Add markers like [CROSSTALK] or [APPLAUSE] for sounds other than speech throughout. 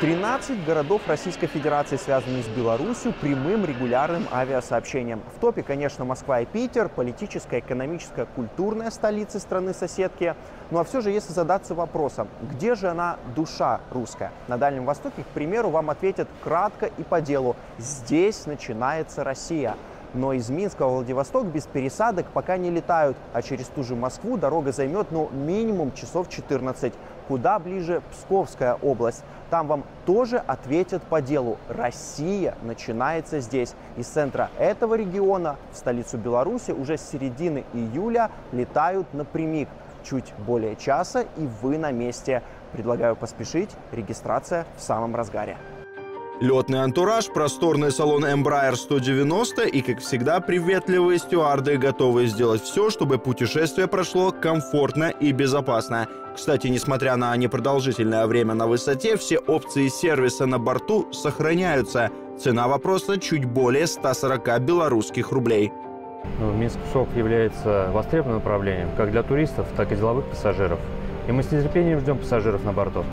13 городов Российской Федерации связаны с Беларусью прямым регулярным авиасообщением. В топе, конечно, Москва и Питер, политическая, экономическая, культурная столицы страны-соседки. Ну а все же, если задаться вопросом, где же она душа русская? На Дальнем Востоке, к примеру, вам ответят кратко и по делу. Здесь начинается Россия. Но из Минска в Владивосток без пересадок пока не летают, а через ту же Москву дорога займет ну, минимум часов 14. Куда ближе Псковская область. Там вам тоже ответят по делу. Россия начинается здесь. Из центра этого региона в столицу Беларуси уже с середины июля летают напрямик. Чуть более часа и вы на месте. Предлагаю поспешить. Регистрация в самом разгаре. Летный антураж, просторный салон Embraer 190 и, как всегда, приветливые стюарды, готовые сделать все, чтобы путешествие прошло комфортно и безопасно. Кстати, несмотря на непродолжительное время на высоте, все опции сервиса на борту сохраняются. Цена вопроса чуть более 140 белорусских рублей. Ну, Минск-Псков является востребованным направлением как для туристов, так и деловых пассажиров. И мы с нетерпением ждем пассажиров на борту.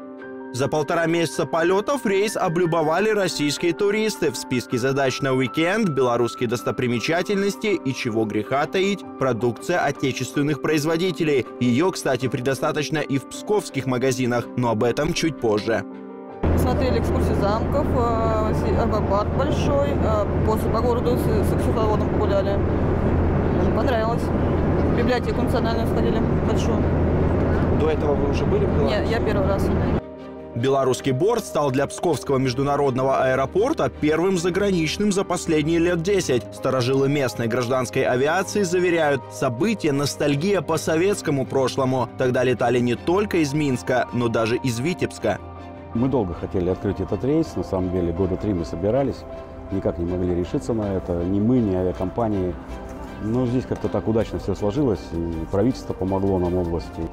За полтора месяца полетов рейс облюбовали российские туристы. В списке задач на уикенд белорусские достопримечательности и, чего греха таить, продукция отечественных производителей. Ее, кстати, предостаточно и в псковских магазинах, но об этом чуть позже. Смотрели экскурсии замков, э, аквапарк большой, э, после по городу с, с экскурсоводом погуляли. Понравилось. В библиотеку национальную сходили, большую. До этого вы уже были в Беларуси? Нет, я первый раз. Белорусский борт стал для Псковского международного аэропорта первым заграничным за последние лет 10. Сторожилы местной гражданской авиации заверяют, событие ностальгия по советскому прошлому. Тогда летали не только из Минска, но даже из Витебска. Мы долго хотели открыть этот рейс, на самом деле года три мы собирались, никак не могли решиться на это, ни мы, ни авиакомпании. Но здесь как-то так удачно все сложилось, и правительство помогло нам области.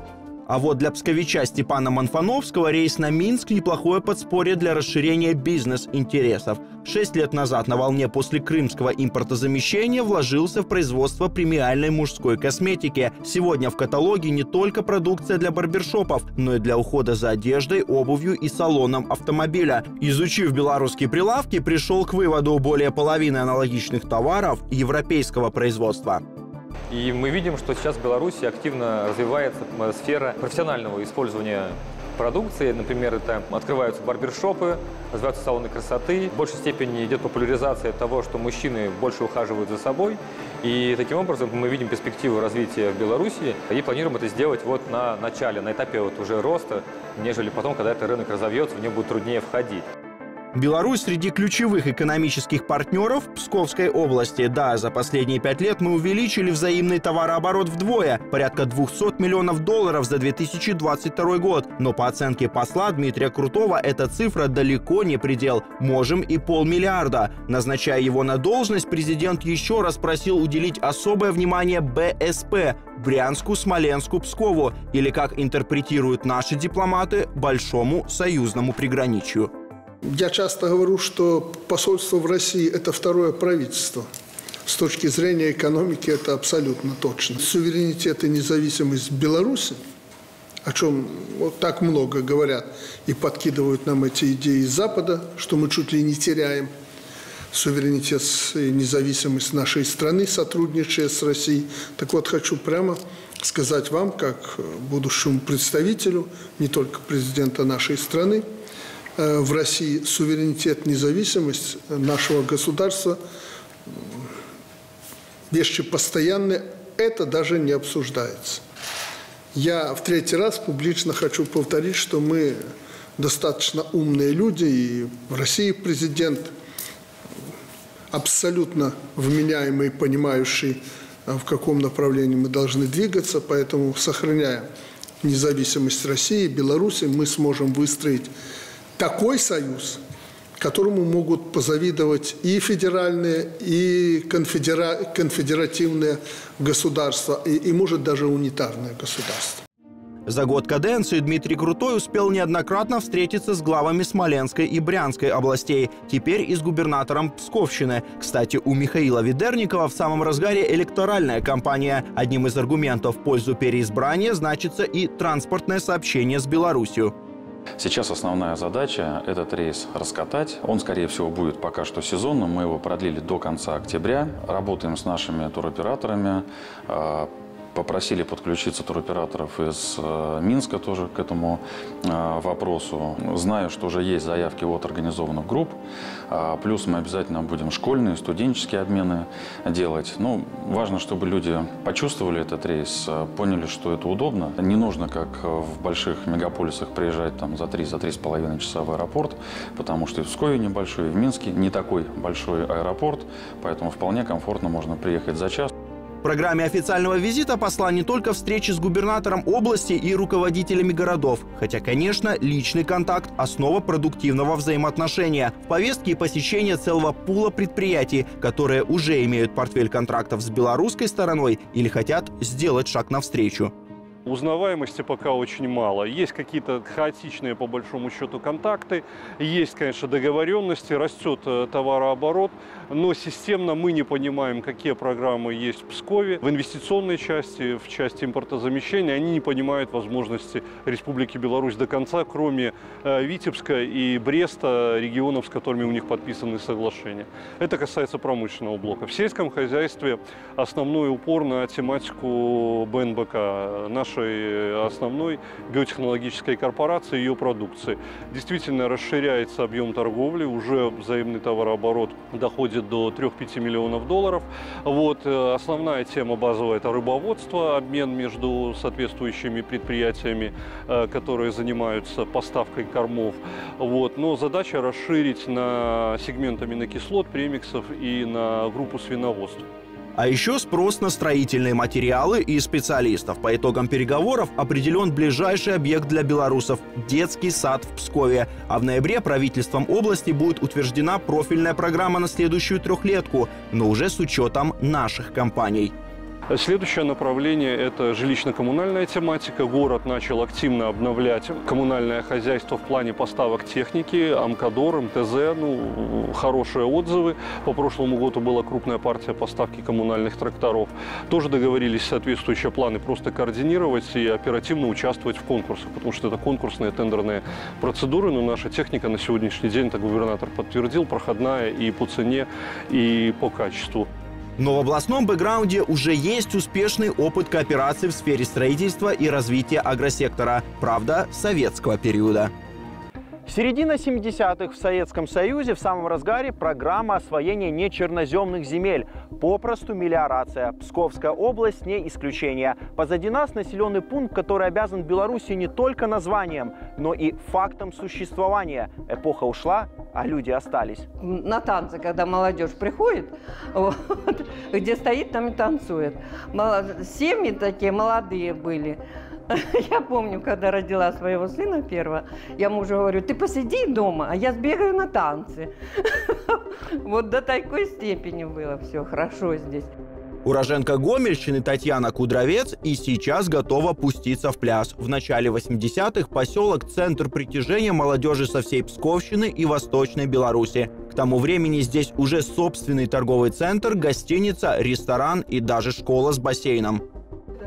А вот для псковича Степана Манфановского рейс на Минск – неплохое подспорье для расширения бизнес-интересов. Шесть лет назад на волне после крымского импортозамещения вложился в производство премиальной мужской косметики. Сегодня в каталоге не только продукция для барбершопов, но и для ухода за одеждой, обувью и салоном автомобиля. Изучив белорусские прилавки, пришел к выводу более половины аналогичных товаров европейского производства. И мы видим, что сейчас в Беларуси активно развивается сфера профессионального использования продукции. Например, это открываются барбершопы, развиваются салоны красоты. В большей степени идет популяризация того, что мужчины больше ухаживают за собой. И таким образом мы видим перспективу развития в Беларуси и планируем это сделать вот на начале, на этапе вот уже роста, нежели потом, когда этот рынок разовьется, в него будет труднее входить. Беларусь среди ключевых экономических партнеров Псковской области. Да, за последние пять лет мы увеличили взаимный товарооборот вдвое, порядка 200 миллионов долларов за 2022 год. Но по оценке посла Дмитрия Крутого эта цифра далеко не предел. Можем и полмиллиарда. Назначая его на должность, президент еще раз просил уделить особое внимание БСП – Брянску, Смоленску, Пскову, или, как интерпретируют наши дипломаты, большому союзному приграничью. Я часто говорю, что посольство в России – это второе правительство. С точки зрения экономики это абсолютно точно. Суверенитет и независимость Беларуси, о чем вот так много говорят и подкидывают нам эти идеи из Запада, что мы чуть ли не теряем суверенитет и независимость нашей страны, сотрудничая с Россией. Так вот, хочу прямо сказать вам, как будущему представителю, не только президента нашей страны, в России суверенитет, независимость нашего государства вещи постоянные, это даже не обсуждается. Я в третий раз публично хочу повторить, что мы достаточно умные люди, и в России президент абсолютно вменяемый, понимающий, э, в каком направлении мы должны двигаться, поэтому, сохраняя независимость России, Беларуси, мы сможем выстроить такой союз, которому могут позавидовать и федеральные, и конфедера... конфедеративные государства, и, и, может, даже унитарное государство. За год каденции Дмитрий Крутой успел неоднократно встретиться с главами Смоленской и Брянской областей, теперь и с губернатором Псковщины. Кстати, у Михаила Ведерникова в самом разгаре электоральная кампания. Одним из аргументов в пользу переизбрания значится и транспортное сообщение с Беларусью. Сейчас основная задача – этот рейс раскатать. Он, скорее всего, будет пока что сезонным. Мы его продлили до конца октября. Работаем с нашими туроператорами, а, Попросили подключиться туроператоров из э, Минска тоже к этому э, вопросу. Знаю, что уже есть заявки от организованных групп. А, плюс мы обязательно будем школьные, студенческие обмены делать. Ну, важно, чтобы люди почувствовали этот рейс, э, поняли, что это удобно. Не нужно, как в больших мегаполисах, приезжать там за 3 за три с половиной часа в аэропорт, потому что и в Пскове небольшой, и в Минске не такой большой аэропорт, поэтому вполне комфортно можно приехать за час. В программе официального визита посла не только встречи с губернатором области и руководителями городов, хотя, конечно, личный контакт – основа продуктивного взаимоотношения. В повестке и посещение целого пула предприятий, которые уже имеют портфель контрактов с белорусской стороной или хотят сделать шаг навстречу. Узнаваемости пока очень мало. Есть какие-то хаотичные, по большому счету, контакты. Есть, конечно, договоренности, растет э, товарооборот. Но системно мы не понимаем, какие программы есть в Пскове. В инвестиционной части, в части импортозамещения, они не понимают возможности Республики Беларусь до конца, кроме э, Витебска и Бреста, регионов, с которыми у них подписаны соглашения. Это касается промышленного блока. В сельском хозяйстве основной упор на тематику БНБК. Наш нашей основной биотехнологической корпорации и ее продукции. Действительно расширяется объем торговли, уже взаимный товарооборот доходит до 3-5 миллионов долларов. Вот. Э, основная тема базовая – это рыбоводство, обмен между соответствующими предприятиями, э, которые занимаются поставкой кормов. Вот. Но задача расширить на сегмент аминокислот, премиксов и на группу свиноводства. А еще спрос на строительные материалы и специалистов. По итогам переговоров определен ближайший объект для белорусов – детский сад в Пскове. А в ноябре правительством области будет утверждена профильная программа на следующую трехлетку, но уже с учетом наших компаний. Следующее направление – это жилищно-коммунальная тематика. Город начал активно обновлять коммунальное хозяйство в плане поставок техники, Амкадор, МТЗ, ну, хорошие отзывы. По прошлому году была крупная партия поставки коммунальных тракторов. Тоже договорились соответствующие планы просто координировать и оперативно участвовать в конкурсах, потому что это конкурсные тендерные процедуры, но наша техника на сегодняшний день, это губернатор подтвердил, проходная и по цене, и по качеству. Но в областном бэкграунде уже есть успешный опыт кооперации в сфере строительства и развития агросектора, правда, советского периода. Середина 70-х в Советском Союзе в самом разгаре программа освоения нечерноземных земель. Попросту мелиорация. Псковская область не исключение. Позади нас населенный пункт, который обязан Беларуси не только названием, но и фактом существования. Эпоха ушла, а люди остались. На танцы, когда молодежь приходит, вот, где стоит, там и танцует. Семьи такие молодые были. [LAUGHS] Я помню, когда родила своего сына первого, я мужу говорю, ты посиди дома, а я сбегаю на танцы. [LAUGHS] Вот до такой степени было все хорошо здесь. Уроженка Гомельщины Татьяна Кудровец и сейчас готова пуститься в пляс. В начале 80-х поселок – центр притяжения молодежи со всей Псковщины и Восточной Беларуси. К тому времени здесь уже собственный торговый центр, гостиница, ресторан и даже школа с бассейном.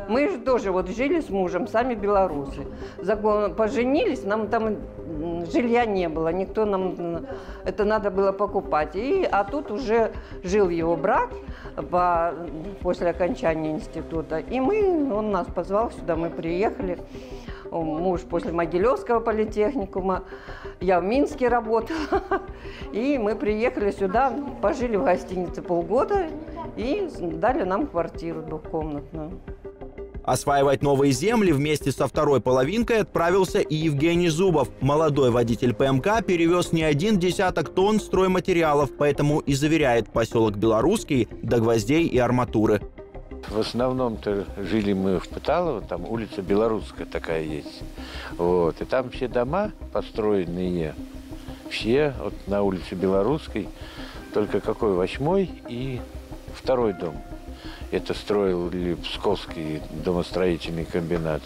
Мы же тоже вот жили с мужем, сами белорусы. Поженились, нам там жилья не было, никто нам это надо было покупать. И, а тут уже жил его брат по, после окончания института. И мы, он нас позвал сюда, мы приехали. Муж после Могилевского политехникума, я в Минске работала. [LAUGHS] И мы приехали сюда, пожили в гостинице полгода и дали нам квартиру двухкомнатную. Осваивать новые земли вместе со второй половинкой отправился и Евгений Зубов. Молодой водитель ПМК перевез не один десяток тонн стройматериалов, поэтому и заверяет поселок Белорусский до гвоздей и арматуры. В основном-то жили мы в Пыталово, там улица Белорусская такая есть. Вот. И там все дома построенные, все вот на улице Белорусской, только какой восьмой и второй дом – это строил Псковский домостроительный комбинат.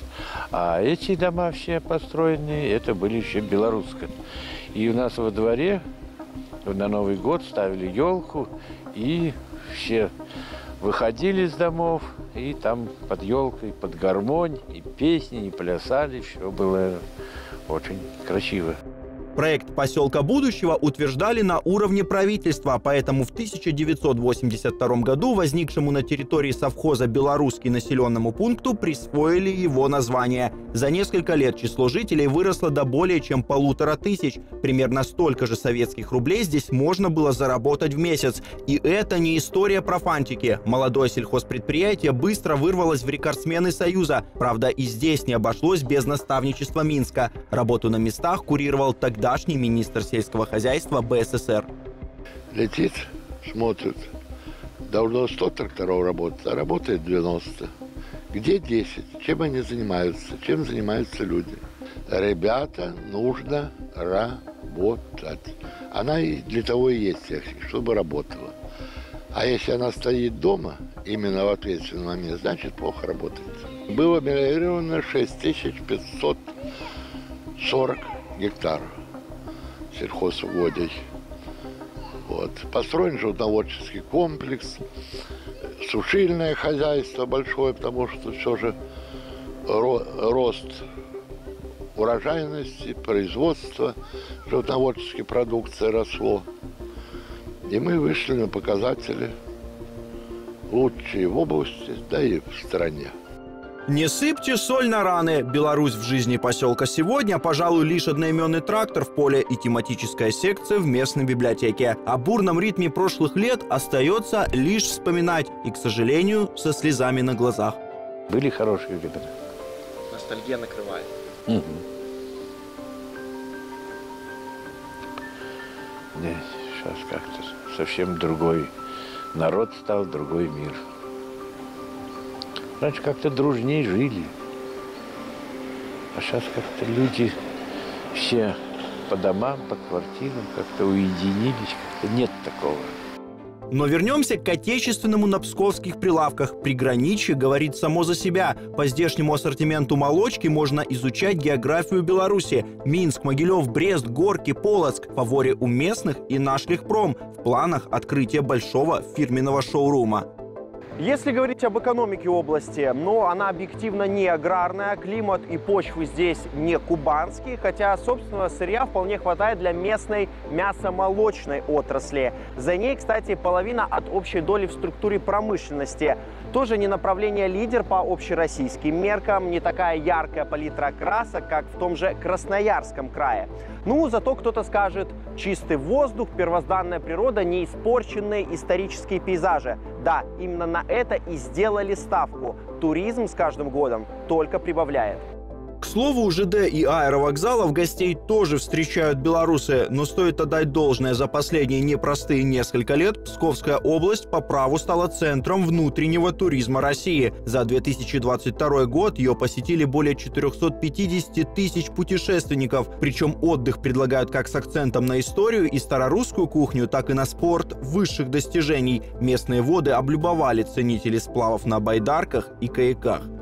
А эти дома все построенные, это были еще белорусские. И у нас во дворе на Новый год ставили елку, и все выходили из домов, и там под елкой, под гармонь, и песни, и плясали, все было очень красиво. Проект поселка будущего утверждали на уровне правительства, поэтому в 1982 году возникшему на территории совхоза «Белорусский» населенному пункту присвоили его название. За несколько лет число жителей выросло до более чем полутора тысяч. Примерно столько же советских рублей здесь можно было заработать в месяц. И это не история про фантики. Молодое сельхозпредприятие быстро вырвалось в рекордсмены Союза. Правда, и здесь не обошлось без наставничества Минска. Работу на местах курировал тогда тогдашний министр сельского хозяйства БССР. Летит, смотрит. Должно 100 тракторов работать, а работает 90. Где 10? Чем они занимаются? Чем занимаются люди? Ребята, нужно работать. Она и для того и есть техника, чтобы работала. А если она стоит дома, именно в ответственный момент, значит плохо работает. Было мелиорировано 6540 гектаров сельхозводей. Вот. Построен животноводческий комплекс, сушильное хозяйство большое, потому что все же рост урожайности, производства животноводческой продукции росло. И мы вышли на показатели лучшие в области, да и в стране. Не сыпьте соль на раны. Беларусь в жизни поселка сегодня, пожалуй, лишь одноименный трактор в поле и тематическая секция в местной библиотеке. О бурном ритме прошлых лет остается лишь вспоминать. И, к сожалению, со слезами на глазах. Были хорошие ребята. Ностальгия накрывает. Угу. Нет, сейчас как-то совсем другой народ стал, другой мир. Раньше как-то дружнее жили. А сейчас как-то люди все по домам, по квартирам как-то уединились. Как-то нет такого. Но вернемся к отечественному на псковских прилавках. Приграничье говорит само за себя. По здешнему ассортименту молочки можно изучать географию Беларуси. Минск, Могилев, Брест, Горки, Полоцк. Фаворе у местных и наш Лехпром. В планах открытия большого фирменного шоурума. Если говорить об экономике области, но она объективно не аграрная, климат и почвы здесь не кубанские, хотя собственного сырья вполне хватает для местной мясомолочной отрасли. За ней, кстати, половина от общей доли в структуре промышленности. Тоже не направление лидер по общероссийским меркам, не такая яркая палитра красок, как в том же Красноярском крае. Ну, зато кто-то скажет, чистый воздух, первозданная природа, не испорченные исторические пейзажи. Да, именно на это и сделали ставку. Туризм с каждым годом только прибавляет. К слову, у ЖД и аэровокзалов гостей тоже встречают белорусы, но стоит отдать должное за последние непростые несколько лет, Псковская область по праву стала центром внутреннего туризма России. За 2022 год ее посетили более 450 тысяч путешественников, причем отдых предлагают как с акцентом на историю и старорусскую кухню, так и на спорт высших достижений. Местные воды облюбовали ценители сплавов на байдарках и каяках.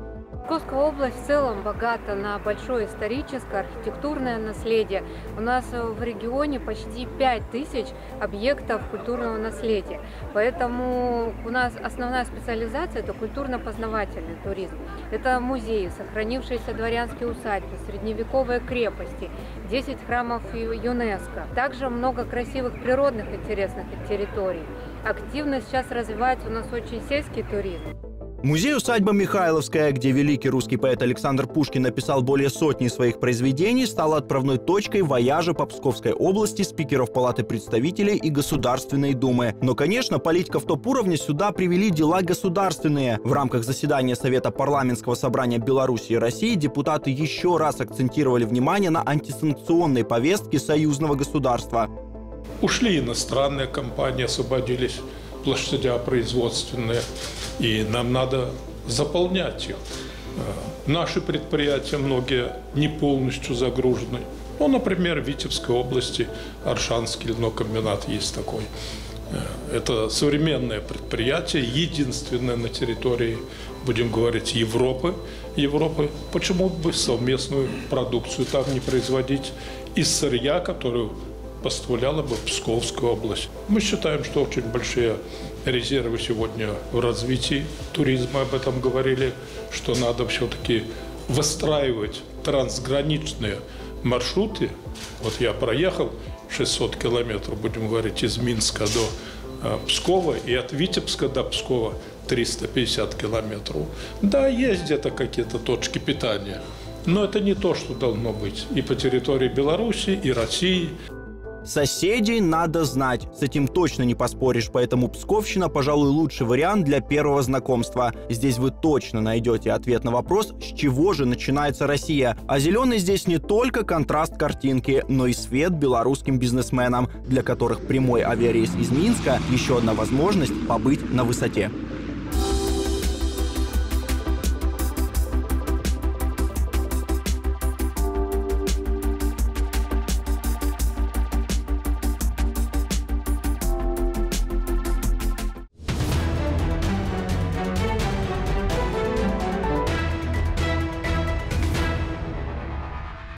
Московская область в целом богата на большое историческое, архитектурное наследие. У нас в регионе почти 5 тысяч объектов культурного наследия. Поэтому у нас основная специализация – это культурно-познавательный туризм. Это музеи, сохранившиеся дворянские усадьбы, средневековые крепости, 10 храмов ЮНЕСКо. Также много красивых природных интересных территорий. Активно сейчас развивается у нас очень сельский туризм. Музей-усадьба Михайловская, где великий русский поэт Александр Пушкин написал более сотни своих произведений, стала отправной точкой вояжа по Псковской области спикеров Палаты представителей и Государственной Думы. Но, конечно, политиков топ-уровня сюда привели дела государственные. В рамках заседания Совета парламентского собрания Беларуси и России депутаты еще раз акцентировали внимание на антисанкционной повестке союзного государства. Ушли иностранные компании, освободились площадя производственные, и нам надо заполнять их. Э, наши предприятия, многие не полностью загружены. Ну, например, в Витебской области Аршанский льнокомбинат есть такой. Э, это современное предприятие, единственное на территории, будем говорить, Европы. Европы. Почему бы совместную продукцию там не производить из сырья, которую поставляла бы Псковская область. Мы считаем, что очень большие резервы сегодня в развитии туризма, об этом говорили, что надо все-таки выстраивать трансграничные маршруты. Вот я проехал 600 километров, будем говорить, из Минска до э, Пскова и от Витебска до Пскова 350 километров. Да, есть где-то какие-то точки питания, но это не то, что должно быть и по территории Беларуси, и России. Соседей надо знать. С этим точно не поспоришь, поэтому Псковщина, пожалуй, лучший вариант для первого знакомства. Здесь вы точно найдете ответ на вопрос, с чего же начинается Россия. А зеленый здесь не только контраст картинки, но и свет белорусским бизнесменам, для которых прямой авиарейс из Минска – еще одна возможность побыть на высоте.